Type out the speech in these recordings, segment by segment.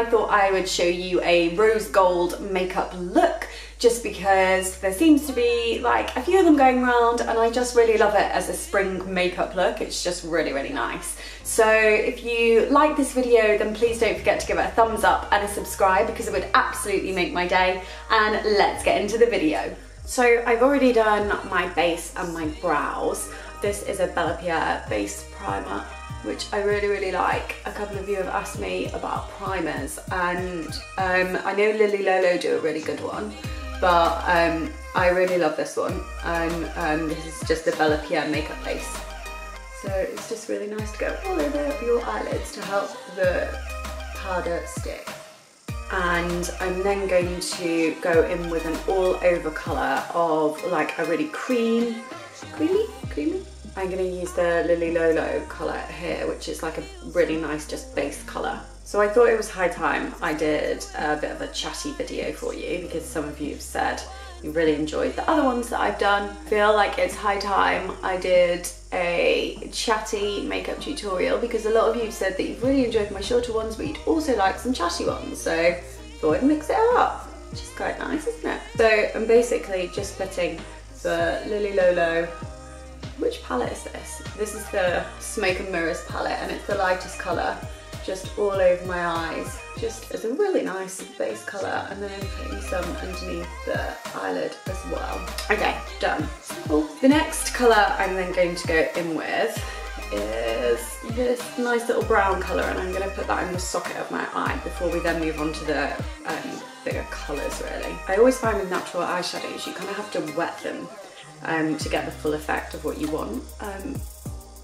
I thought I would show you a rose gold makeup look just because there seems to be like a few of them going around and I just really love it as a spring makeup look. It's just really, really nice. So if you like this video, then please don't forget to give it a thumbs up and a subscribe because it would absolutely make my day. And let's get into the video. So I've already done my base and my brows. This is a Bellapiere base primer which I really, really like. A couple of you have asked me about primers and um, I know Lily Lolo do a really good one, but um, I really love this one. And um, this is just the Bellapiere makeup base. So it's just really nice to go all over your eyelids to help the powder stick. And I'm then going to go in with an all over colour of like a really cream, creamy, creamy I'm going to use the Lily Lolo colour here, which is like a really nice just base colour. So I thought it was high time I did a bit of a chatty video for you because some of you have said you really enjoyed the other ones that I've done. I feel like it's high time I did a chatty makeup tutorial because a lot of you have said that you've really enjoyed my shorter ones but you'd also like some chatty ones. So thought I'd mix it up, which is quite nice, isn't it? So I'm basically just putting the Lily Lolo which palette is this? This is the Smoke and Mirrors palette and it's the lightest colour just all over my eyes just as a really nice base colour and then I'm putting some underneath the eyelid as well. Okay, done. Simple. The next colour I'm then going to go in with is this nice little brown colour and I'm going to put that in the socket of my eye before we then move on to the um, bigger colours really. I always find with natural eyeshadows you kind of have to wet them um, to get the full effect of what you want. Um,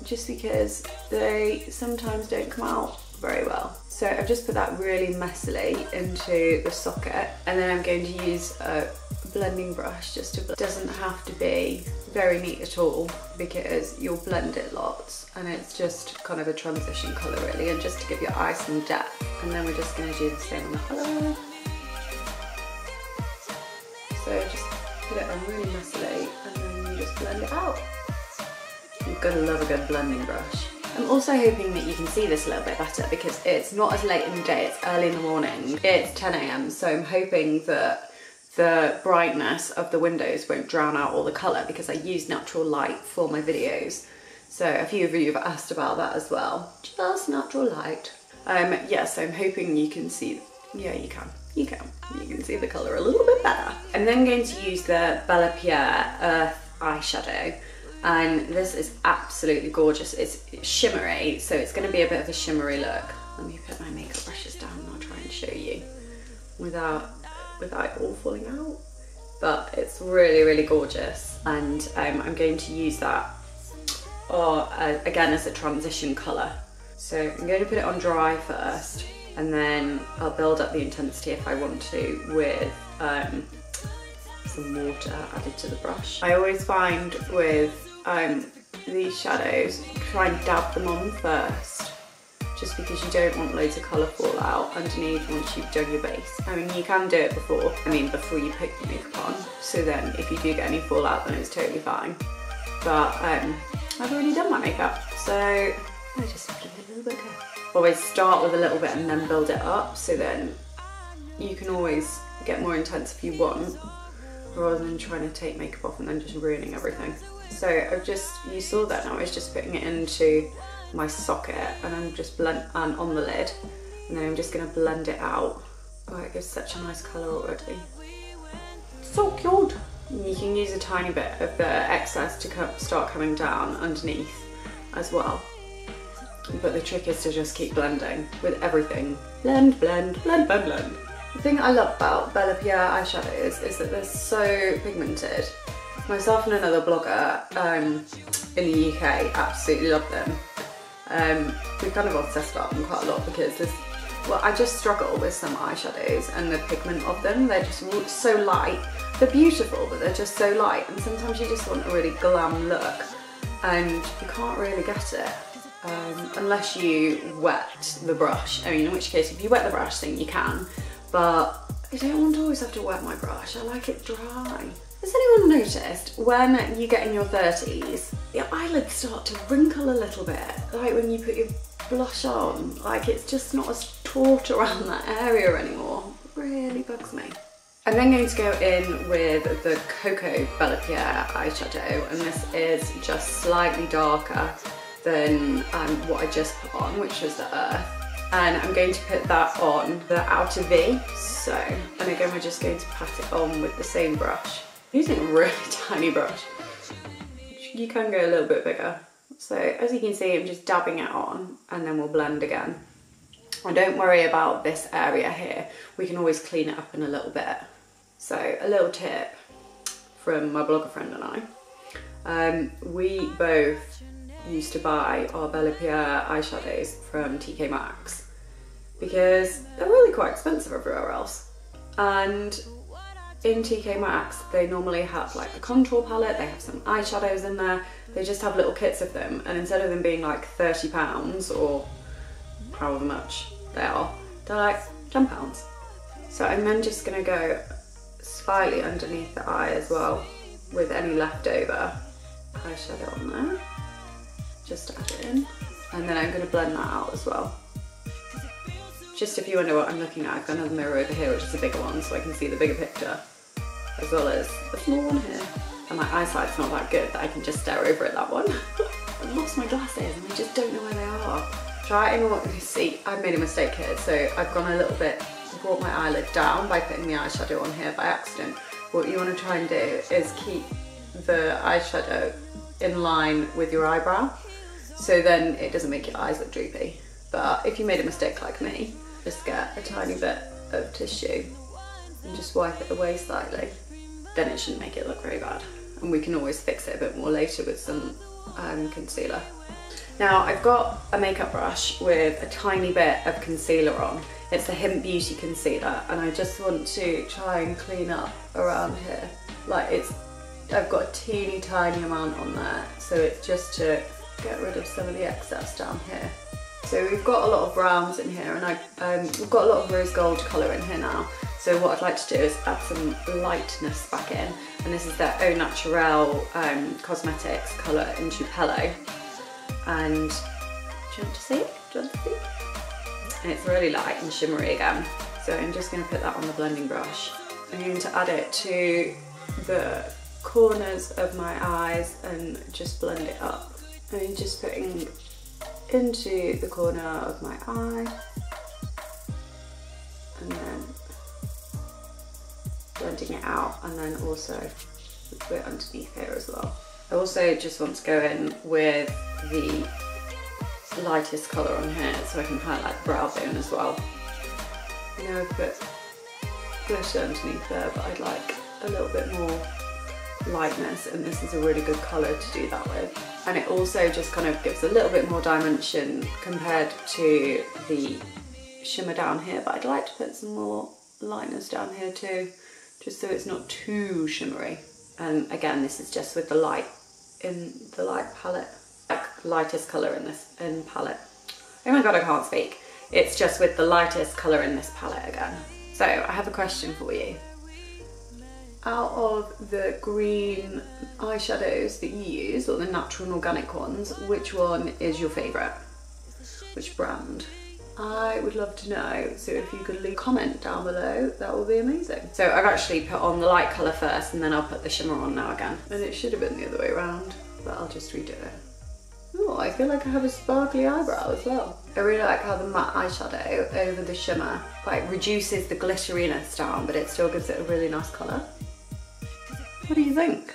just because they sometimes don't come out very well. So I've just put that really messily into the socket and then I'm going to use a blending brush just to, it doesn't have to be very neat at all because you'll blend it lots and it's just kind of a transition colour really and just to give your eye some depth. And then we're just going to do the same on the other. one. So just put it on really messily just blend it out. You've got to love a good blending brush. I'm also hoping that you can see this a little bit better because it's not as late in the day, it's early in the morning. It's 10 a.m. so I'm hoping that the brightness of the windows won't drown out all the colour because I use natural light for my videos. So a few of you have asked about that as well. Just natural light. Um, yes, yeah, so I'm hoping you can see, yeah you can, you can. You can see the colour a little bit better. I'm then going to use the Bellapiere Earth eyeshadow and this is absolutely gorgeous. It's shimmery, so it's gonna be a bit of a shimmery look. Let me put my makeup brushes down and I'll try and show you without, without it all falling out. But it's really, really gorgeous. And um, I'm going to use that, or uh, again, as a transition color. So I'm going to put it on dry first, and then I'll build up the intensity if I want to with um, some water added to the brush. I always find with um, these shadows, try and dab them on first just because you don't want loads of colour fall out underneath once you've done your base. I mean, you can do it before, I mean, before you put your makeup on, so then if you do get any fallout, then it's totally fine. But um, I've already done my makeup, so I just give it a little bit of Always start with a little bit and then build it up, so then you can always get more intense if you want rather than trying to take makeup off and then just ruining everything. So I've just, you saw that now, I was just putting it into my socket and I'm just blend, and on the lid, and then I'm just gonna blend it out. Oh, it gives such a nice colour already. So cute! You can use a tiny bit of the excess to come, start coming down underneath as well. But the trick is to just keep blending with everything. Blend, blend, blend, blend, blend. The thing I love about Bellapiere eyeshadows is that they're so pigmented. Myself and another blogger um, in the UK absolutely love them. Um, we kind of obsessed about them quite a lot because there's, well, I just struggle with some eyeshadows and the pigment of them. They're just so light. They're beautiful, but they're just so light. And sometimes you just want a really glam look and you can't really get it. Um, unless you wet the brush. I mean, in which case, if you wet the brush, then you can but I don't want to always have to wet my brush. I like it dry. Has anyone noticed when you get in your 30s, your eyelids start to wrinkle a little bit? Like when you put your blush on, like it's just not as taut around that area anymore. It really bugs me. I'm then going to go in with the Cocoa Bellapiere eyeshadow and this is just slightly darker than um, what I just put on, which was the Earth. And I'm going to put that on the outer V. So, and again, we're just going to pat it on with the same brush. I'm using a really tiny brush. You can go a little bit bigger. So as you can see, I'm just dabbing it on and then we'll blend again. And don't worry about this area here. We can always clean it up in a little bit. So a little tip from my blogger friend and I. Um, we both used to buy our Bellapiere eyeshadows from TK Maxx because they're really quite expensive everywhere else. And in TK Maxx, they normally have like a contour palette, they have some eyeshadows in there, they just have little kits of them. And instead of them being like 30 pounds or however much they are, they're like 10 pounds. So I'm then just gonna go slightly underneath the eye as well with any leftover eyeshadow on there. Just to add it in. And then I'm gonna blend that out as well. Just if you wonder what I'm looking at, I've got another mirror over here, which is a bigger one, so I can see the bigger picture, as well as the small one here. And my eyesight's not that good that I can just stare over at that one. I've lost my glasses and I just don't know where they are. Try and what you see, I've made a mistake here, so I've gone a little bit, brought my eyelid down by putting the eyeshadow on here by accident. What you want to try and do is keep the eyeshadow in line with your eyebrow, so then it doesn't make your eyes look droopy. But if you made a mistake like me, just get a tiny bit of tissue and just wipe it away slightly. Then it shouldn't make it look very bad. And we can always fix it a bit more later with some um, concealer. Now I've got a makeup brush with a tiny bit of concealer on. It's the Hynt Beauty concealer and I just want to try and clean up around here. Like it's, I've got a teeny tiny amount on there. So it's just to get rid of some of the excess down here. So we've got a lot of browns in here and I, um, we've got a lot of rose gold colour in here now. So what I'd like to do is add some lightness back in. And this is their Au Naturel um, Cosmetics colour in Tupelo. And do you want to see it? Do you want to see? And it's really light and shimmery again. So I'm just going to put that on the blending brush. I'm going to add it to the corners of my eyes and just blend it up. I'm just putting into the corner of my eye and then blending it out and then also a bit underneath here as well. I also just want to go in with the lightest colour on here so I can highlight the brow bone as well. I know I've put glitter underneath there but I'd like a little bit more lightness and this is a really good colour to do that with. And it also just kind of gives a little bit more dimension compared to the shimmer down here, but I'd like to put some more lightness down here too, just so it's not too shimmery. And again, this is just with the light in the light palette, like lightest colour in this in palette. Oh my god, I can't speak. It's just with the lightest colour in this palette again. So I have a question for you out of the green eyeshadows that you use, or the natural and organic ones, which one is your favourite? Which brand? I would love to know, so if you could leave a comment down below, that would be amazing. So I've actually put on the light colour first and then I'll put the shimmer on now again. And it should have been the other way around, but I'll just redo it. Oh, I feel like I have a sparkly eyebrow as well. I really like how the matte eyeshadow over the shimmer like reduces the glitteriness down, but it still gives it a really nice colour. What do you think?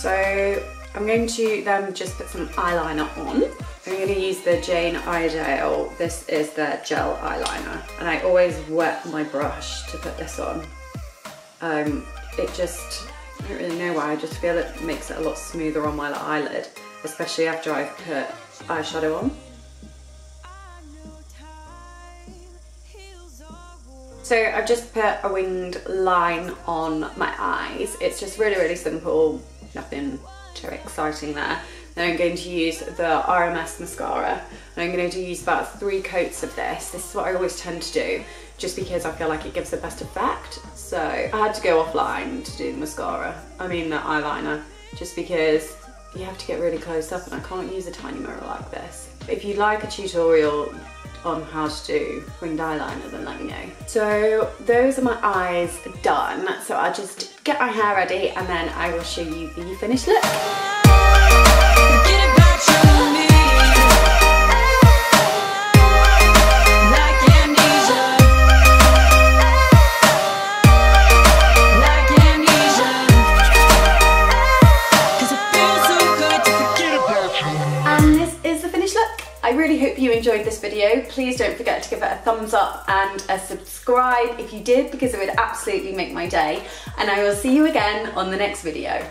So I'm going to then just put some eyeliner on. I'm going to use the Jane Iredale. This is the gel eyeliner. And I always wet my brush to put this on. Um, it just, I don't really know why, I just feel it makes it a lot smoother on my eyelid, especially after I've put eyeshadow on. So I've just put a winged line on my eyes. It's just really, really simple, nothing too exciting there. Then I'm going to use the RMS mascara and I'm going to use about three coats of this. This is what I always tend to do just because I feel like it gives the best effect. So I had to go offline to do the mascara, I mean the eyeliner, just because you have to get really close up and I can't use a tiny mirror like this. If you'd like a tutorial on how to do winged eyeliner, then let me know. So those are my eyes done. So I'll just get my hair ready and then I will show you the finished look. You enjoyed this video. Please don't forget to give it a thumbs up and a subscribe if you did because it would absolutely make my day. And I will see you again on the next video.